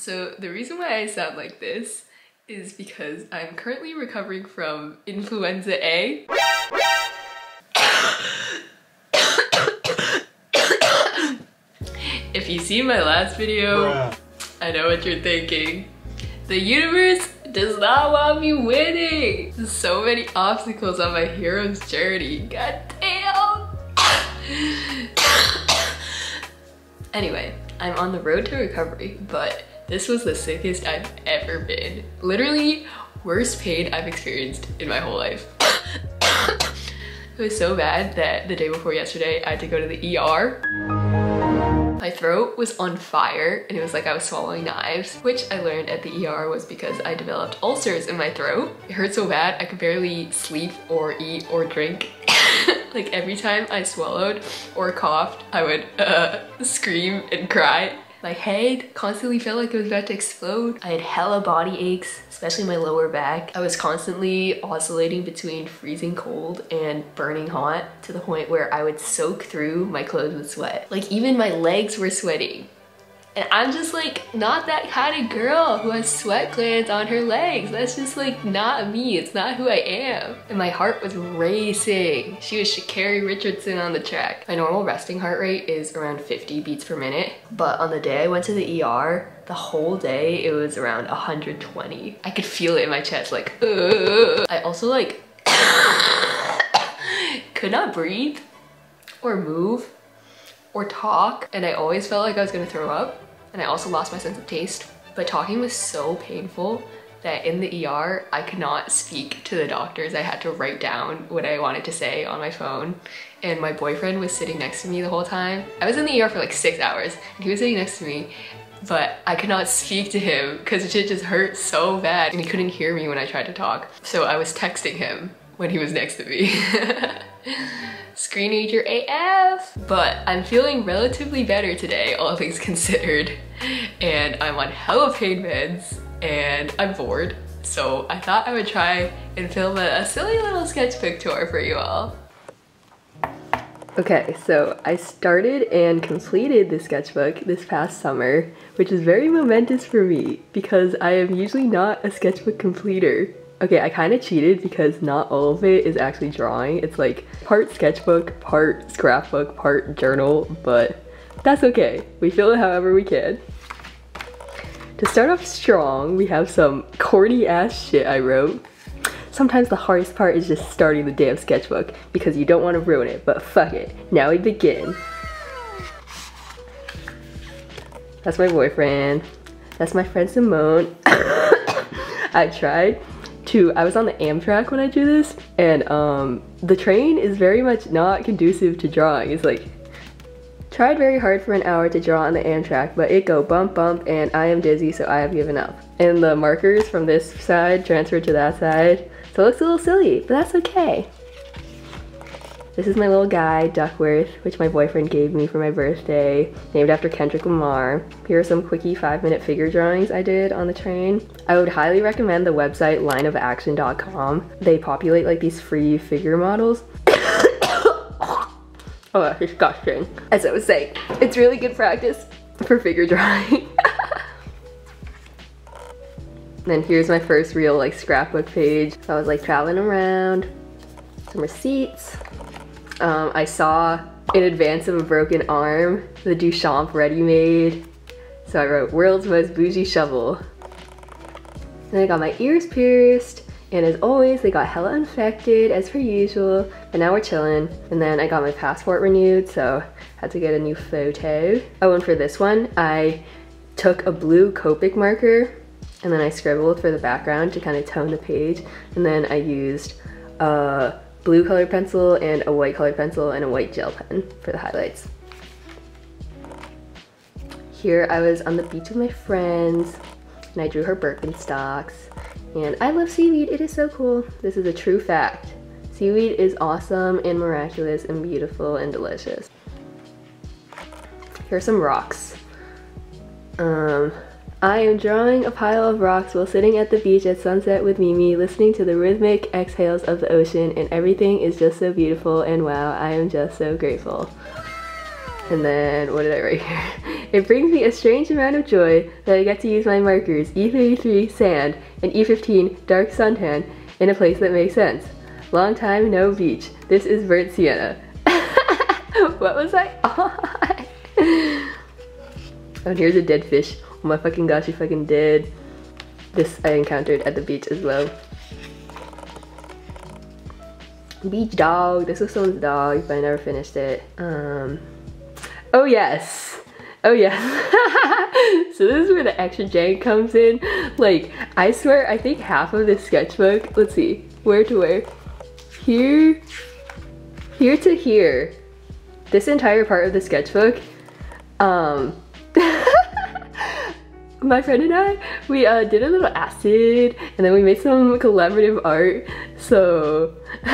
So the reason why I sound like this is because I'm currently recovering from influenza A. if you see my last video, Bruh. I know what you're thinking. The universe does not want me winning. There's so many obstacles on my hero's journey. God damn. anyway, I'm on the road to recovery, but this was the sickest I've ever been. Literally, worst pain I've experienced in my whole life. it was so bad that the day before yesterday, I had to go to the ER. My throat was on fire and it was like I was swallowing knives, which I learned at the ER was because I developed ulcers in my throat. It hurt so bad I could barely sleep or eat or drink. like every time I swallowed or coughed, I would uh, scream and cry. My head constantly felt like it was about to explode. I had hella body aches, especially my lower back. I was constantly oscillating between freezing cold and burning hot to the point where I would soak through my clothes with sweat. Like even my legs were sweating. And I'm just like not that kind of girl who has sweat glands on her legs. That's just like not me. It's not who I am. And my heart was racing. She was Sha'Carri Richardson on the track. My normal resting heart rate is around 50 beats per minute. But on the day I went to the ER, the whole day it was around 120. I could feel it in my chest like, Ugh. I also like could not breathe or move or talk and I always felt like I was gonna throw up and I also lost my sense of taste. But talking was so painful that in the ER, I could not speak to the doctors. I had to write down what I wanted to say on my phone. And my boyfriend was sitting next to me the whole time. I was in the ER for like six hours and he was sitting next to me but I could not speak to him because it just hurt so bad and he couldn't hear me when I tried to talk. So I was texting him when he was next to me. Screenager AF! But I'm feeling relatively better today, all things considered. And I'm on hella pain meds and I'm bored. So I thought I would try and film a, a silly little sketchbook tour for you all. Okay, so I started and completed the sketchbook this past summer, which is very momentous for me because I am usually not a sketchbook completer. Okay, I kind of cheated because not all of it is actually drawing. It's like part sketchbook, part scrapbook, part journal, but that's okay. We fill it however we can. To start off strong, we have some corny ass shit I wrote. Sometimes the hardest part is just starting the damn sketchbook because you don't want to ruin it, but fuck it. Now we begin. That's my boyfriend. That's my friend Simone. I tried to, I was on the Amtrak when I drew this, and um, the train is very much not conducive to drawing. It's like, tried very hard for an hour to draw on the Amtrak, but it go bump bump and I am dizzy so I have given up. And the markers from this side transferred to that side, so it looks a little silly, but that's okay. This is my little guy, Duckworth, which my boyfriend gave me for my birthday, named after Kendrick Lamar. Here are some quickie five minute figure drawings I did on the train. I would highly recommend the website lineofaction.com. They populate like these free figure models. oh, that's disgusting. As I was saying, it's really good practice for figure drawing. then here's my first real like scrapbook page. I was like traveling around, some receipts, um, I saw in advance of a broken arm the Duchamp ready-made. So I wrote world's most bougie shovel. Then I got my ears pierced and as always they got hella infected as per usual but now we're chilling and then I got my passport renewed so had to get a new photo. Oh and for this one I took a blue Copic marker and then I scribbled for the background to kind of tone the page and then I used a blue colored pencil and a white colored pencil and a white gel pen for the highlights. Here I was on the beach with my friends and I drew her Birkenstocks. And I love seaweed, it is so cool. This is a true fact. Seaweed is awesome and miraculous and beautiful and delicious. Here are some rocks. Um, I am drawing a pile of rocks while sitting at the beach at sunset with Mimi, listening to the rhythmic exhales of the ocean, and everything is just so beautiful, and wow, I am just so grateful. And then, what did I write here? It brings me a strange amount of joy that I get to use my markers E33 sand and E15 dark suntan in a place that makes sense. Long time no beach. This is burnt sienna. what was I on? oh, here's a dead fish. Oh my fucking gosh, you fucking did. This I encountered at the beach as well. Beach dog. This was someone's dog, but I never finished it. Um. Oh yes. Oh yes. so this is where the extra jank comes in. Like, I swear, I think half of this sketchbook, let's see, where to where? Here, here to here. This entire part of the sketchbook, um, my friend and I, we uh, did a little acid and then we made some collaborative art. So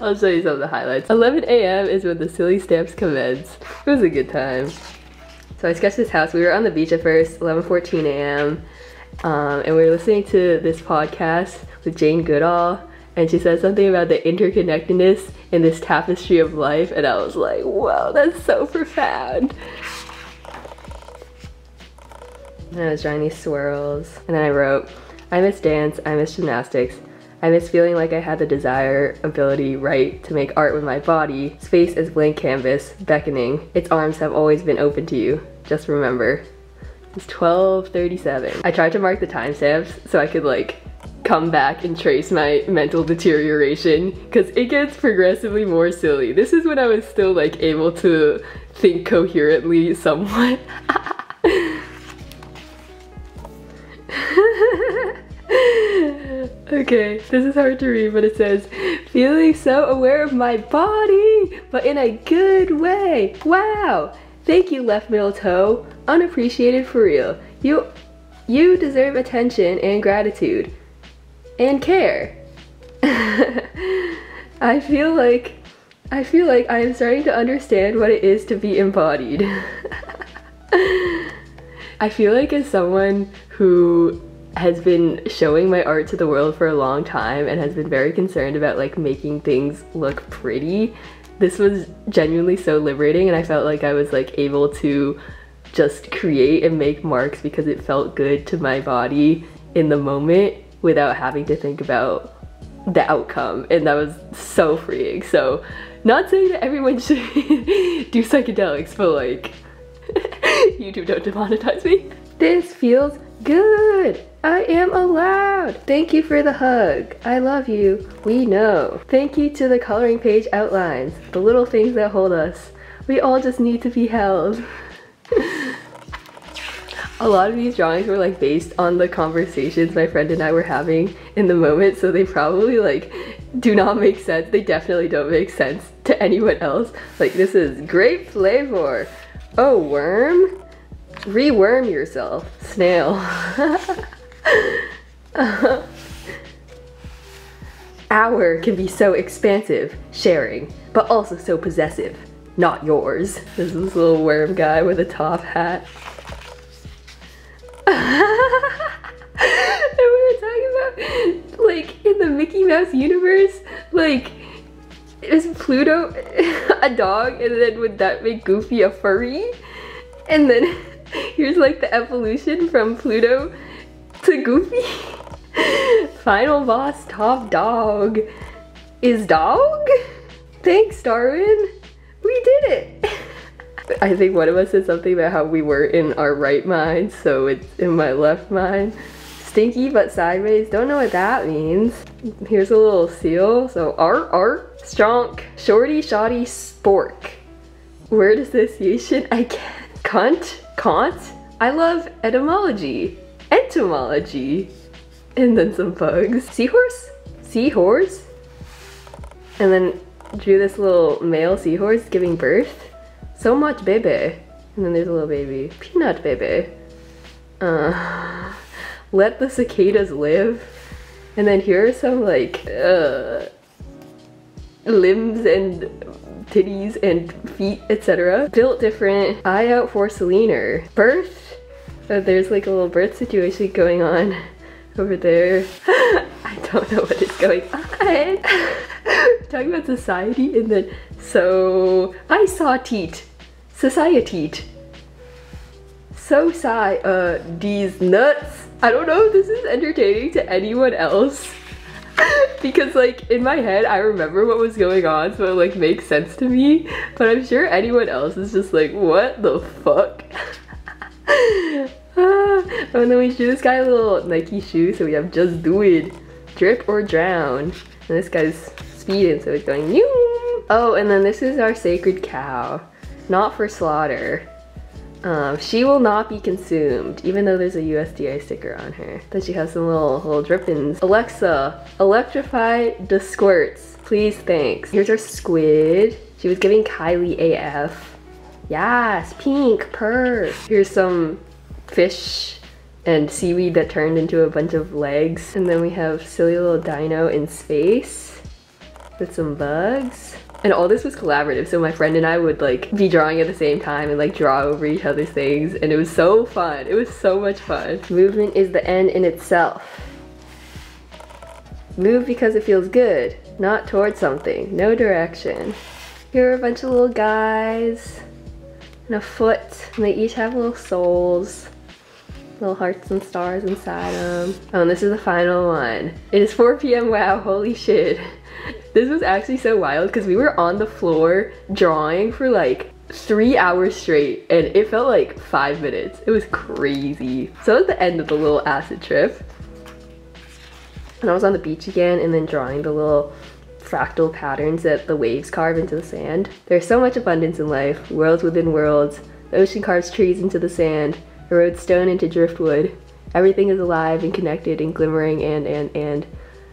I'll show you some of the highlights. 11 a.m. is when the silly stamps commence. It was a good time. So I sketched this house. We were on the beach at first, 11:14 a.m. Um, and we were listening to this podcast with Jane Goodall and she said something about the interconnectedness in this tapestry of life and I was like, wow, that's so profound. And I was drawing these swirls. And then I wrote, I miss dance, I miss gymnastics. I miss feeling like I had the desire, ability, right to make art with my body. Space is blank canvas, beckoning. Its arms have always been open to you. Just remember. It's 12.37. I tried to mark the timestamps so I could like come back and trace my mental deterioration because it gets progressively more silly. This is when I was still like able to think coherently somewhat. okay, this is hard to read, but it says, feeling so aware of my body, but in a good way. Wow. Thank you, left middle toe. Unappreciated for real. You, you deserve attention and gratitude. And care. I feel like, I feel like I am starting to understand what it is to be embodied. I feel like as someone who has been showing my art to the world for a long time and has been very concerned about like making things look pretty. This was genuinely so liberating and I felt like I was like able to just create and make marks because it felt good to my body in the moment without having to think about the outcome and that was so freeing. So not saying that everyone should do psychedelics but like YouTube don't demonetize me. This feels good. I am allowed. Thank you for the hug. I love you. We know. Thank you to the coloring page outlines, the little things that hold us. We all just need to be held. a lot of these drawings were like based on the conversations my friend and I were having in the moment, so they probably like do not make sense. They definitely don't make sense to anyone else. Like this is great flavor. Oh, worm? Reworm yourself, snail. Our can be so expansive, sharing, but also so possessive. Not yours. This little worm guy with a top hat. and we were talking about, like, in the Mickey Mouse universe, like, is Pluto a dog? And then would that make Goofy a furry? And then here's like the evolution from Pluto to Goofy. Final boss top dog is dog? Thanks, Darwin. We did it. I think one of us said something about how we were in our right mind, so it's in my left mind. Stinky but sideways, don't know what that means. Here's a little seal, so art, art, stronk, shorty, shoddy, spork. Word association, I can't, cunt, cont. I love etymology entomology. And then some bugs. Seahorse? Seahorse? And then drew this little male seahorse giving birth. So much baby. And then there's a little baby. Peanut baby. Uh, let the cicadas live. And then here are some like uh, limbs and titties and feet, etc. Built different. Eye out for Selena. Birth uh, there's like a little birth situation going on over there. I don't know what is going on. talking about society and then so I saw teat. Society. so sad. Uh, these nuts. I don't know if this is entertaining to anyone else. Because like in my head I remember what was going on so it like makes sense to me. But I'm sure anyone else is just like what the fuck? Oh and then we shoot this guy a little Nike shoe so we have just do it. Drip or drown? And this guy's speeding so it's going New. oh and then this is our sacred cow. Not for slaughter um, she will not be consumed, even though there's a USDA sticker on her. Then she has some little, little drippings. Alexa, electrify the squirts. Please, thanks. Here's our squid. She was giving Kylie AF. Yes, pink, purr. Here's some fish and seaweed that turned into a bunch of legs. And then we have silly little dino in space with some bugs. And all this was collaborative, so my friend and I would like be drawing at the same time and like draw over each other's things and it was so fun. It was so much fun. Movement is the end in itself. Move because it feels good, not towards something, no direction. Here are a bunch of little guys and a foot and they each have little souls little hearts and stars inside them. Oh, um, and this is the final one. It is 4 p.m. Wow, holy shit. This was actually so wild because we were on the floor drawing for like three hours straight and it felt like five minutes. It was crazy. So at the end of the little acid trip. And I was on the beach again and then drawing the little fractal patterns that the waves carve into the sand. There's so much abundance in life, worlds within worlds. The ocean carves trees into the sand, erodes stone into driftwood. Everything is alive and connected and glimmering and, and, and.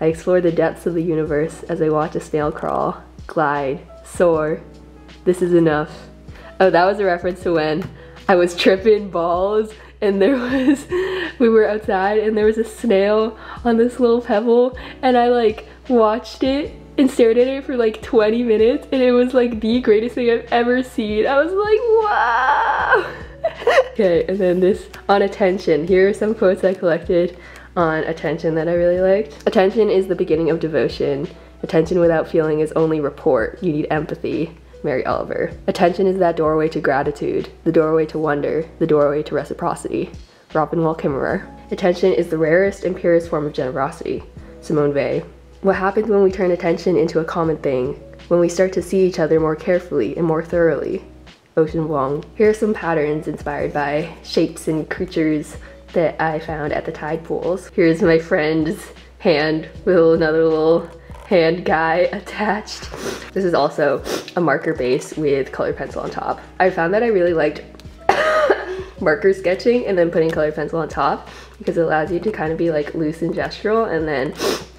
I explore the depths of the universe as I watch a snail crawl, glide, soar. This is enough. Oh, that was a reference to when I was tripping balls and there was, we were outside and there was a snail on this little pebble and I like watched it and stared at it for like 20 minutes and it was like the greatest thing I've ever seen. I was like, wow. Okay, and then this on attention. Here are some quotes I collected on attention that I really liked. Attention is the beginning of devotion. Attention without feeling is only report. You need empathy. Mary Oliver. Attention is that doorway to gratitude, the doorway to wonder, the doorway to reciprocity. Robin Wall Kimmerer. Attention is the rarest and purest form of generosity. Simone Weil. What happens when we turn attention into a common thing? When we start to see each other more carefully and more thoroughly? Ocean Vuong. Here are some patterns inspired by shapes and creatures that I found at the tide pools. Here's my friend's hand with another little hand guy attached. This is also a marker base with colored pencil on top. I found that I really liked marker sketching and then putting colored pencil on top because it allows you to kind of be like loose and gestural and then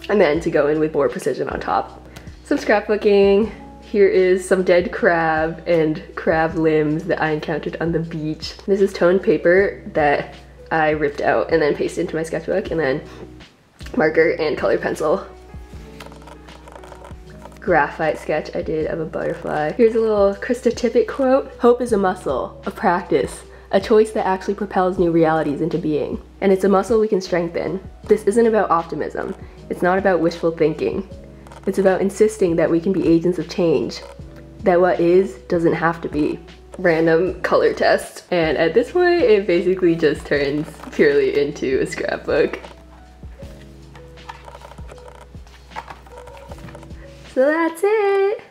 and then to go in with more precision on top. Some scrapbooking. Here is some dead crab and crab limbs that I encountered on the beach. This is toned paper that I ripped out and then pasted into my sketchbook and then marker and color pencil. Graphite sketch I did of a butterfly. Here's a little Krista Tippett quote. Hope is a muscle, a practice, a choice that actually propels new realities into being. And it's a muscle we can strengthen. This isn't about optimism. It's not about wishful thinking. It's about insisting that we can be agents of change. That what is doesn't have to be random color test. And at this point, it basically just turns purely into a scrapbook. So that's it.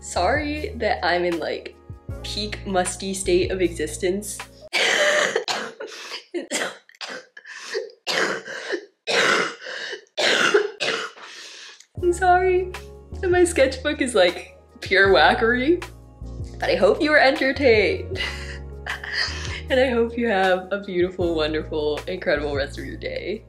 Sorry that I'm in like peak musty state of existence. sorry that my sketchbook is like pure wackery. But I hope you were entertained. and I hope you have a beautiful, wonderful, incredible rest of your day.